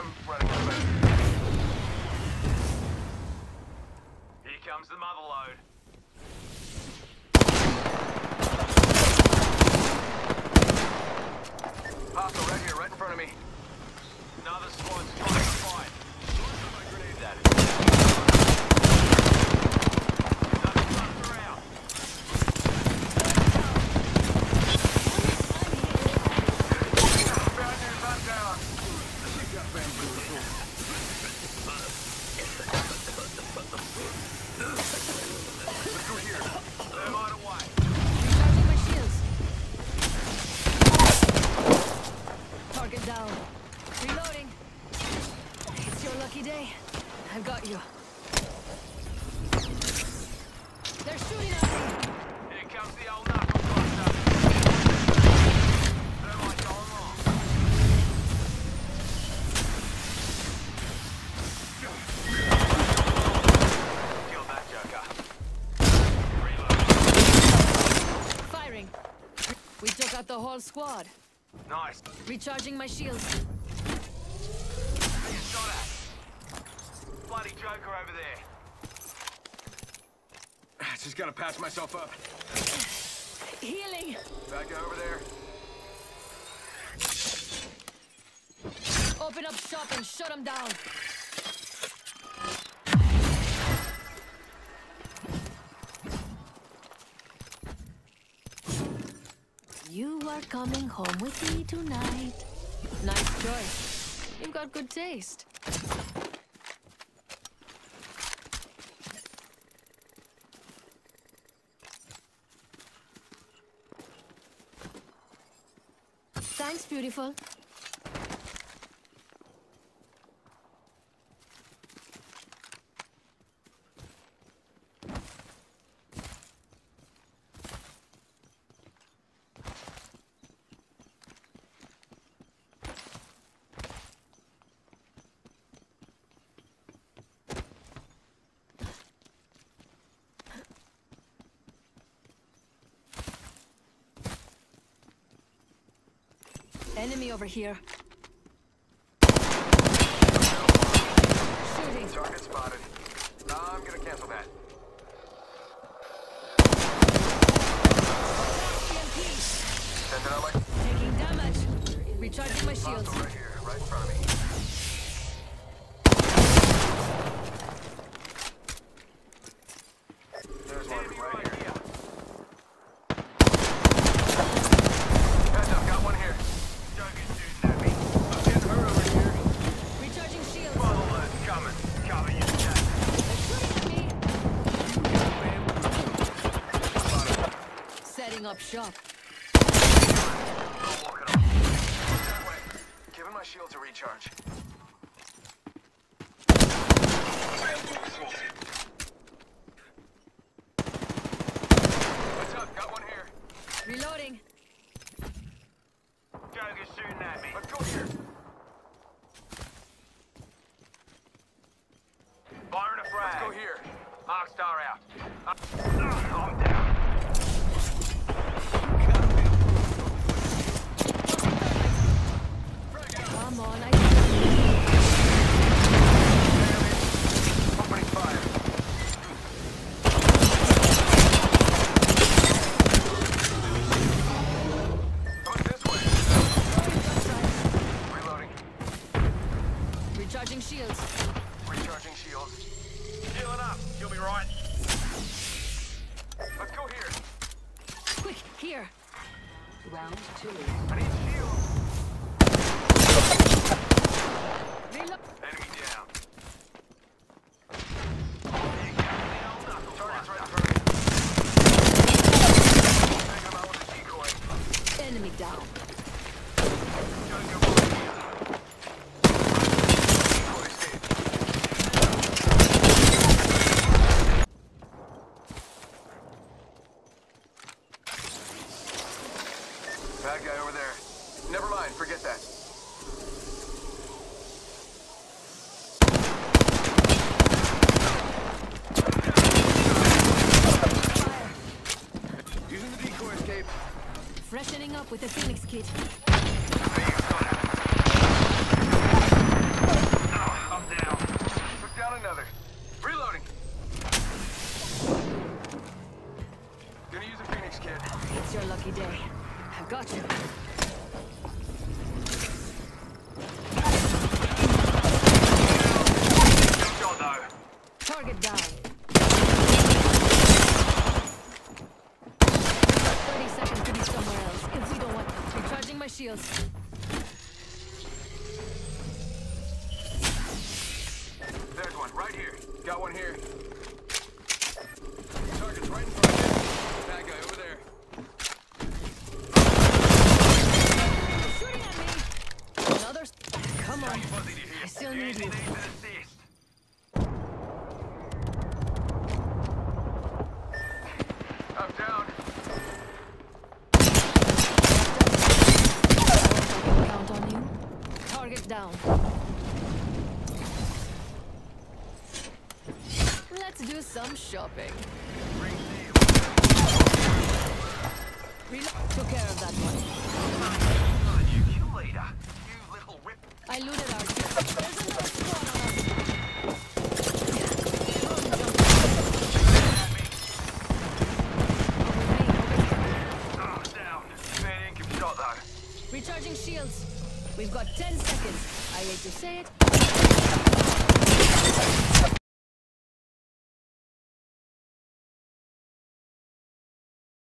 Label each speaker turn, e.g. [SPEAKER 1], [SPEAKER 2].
[SPEAKER 1] I'm running space.
[SPEAKER 2] Here comes the mother lode.
[SPEAKER 1] Hostile right here, right in front of me.
[SPEAKER 2] Another squad's trying to fight. That is.
[SPEAKER 3] Reloading. It's your lucky day. I've got you. They're shooting at me.
[SPEAKER 2] Here comes the old knuckle cluster. Thermite going wrong. Kill that joker. Reload.
[SPEAKER 3] Firing. We took out the whole squad.
[SPEAKER 2] Nice.
[SPEAKER 3] Recharging my shields.
[SPEAKER 2] Shot at. Bloody joker over there.
[SPEAKER 1] Just gotta patch myself up.
[SPEAKER 3] Healing.
[SPEAKER 1] Back over there.
[SPEAKER 3] Open up shop and shut them down. Are coming home with me tonight. Nice choice. You've got good taste. Thanks, beautiful. Enemy over here. Shooting.
[SPEAKER 1] Target spotted. Nah, I'm gonna cancel that. Send it out like
[SPEAKER 3] Taking damage. Recharging my shields.
[SPEAKER 1] right here, right in front of me. Up
[SPEAKER 3] shop.
[SPEAKER 1] Giving my shield to recharge.
[SPEAKER 4] Round two.
[SPEAKER 1] with the
[SPEAKER 3] Phoenix Kit.
[SPEAKER 1] Down. Another. Reloading. Gonna use a Phoenix Kit.
[SPEAKER 3] It's your lucky day. I've got you. Target down. Shields.
[SPEAKER 1] There's one, right here. Got one here. Target's right in front of you. Bad guy over there.
[SPEAKER 3] Shooting at me. Another. Come on.
[SPEAKER 2] Fuzzy to hear.
[SPEAKER 3] I still need you.
[SPEAKER 2] Needs an assist.
[SPEAKER 1] I'm down.
[SPEAKER 3] Count on you. Target down. Let's do some shopping. Relo- took care of that one.
[SPEAKER 2] You, leader. You little whip.
[SPEAKER 3] I looted our. There's another squad on us. Drone jumped. Over me, over here.
[SPEAKER 2] Down. Fair income shot, though.
[SPEAKER 3] Recharging shields. We've got 10 seconds. I hate to say it.